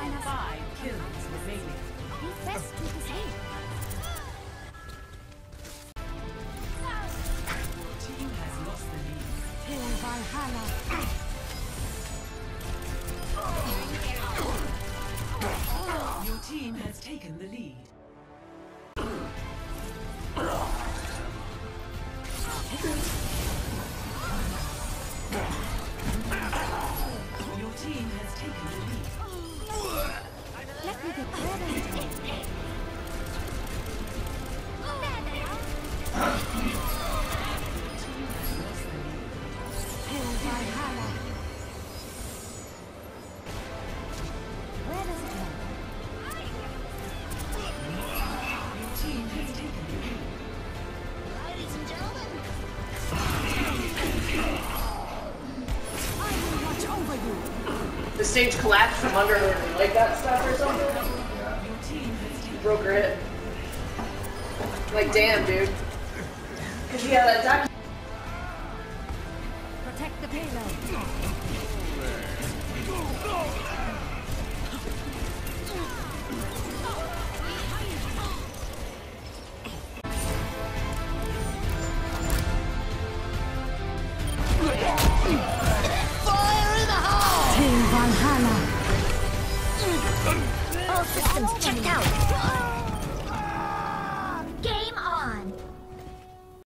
Five kills remaining. Team has lost the lead. Your team has taken the lead. Your team has taken The stage collapsed from under her, like that stuff or something. Broke her hip. Like, damn, dude. Cause she had that attack. Protect the payload. Hail Valhalla. All systems checked out.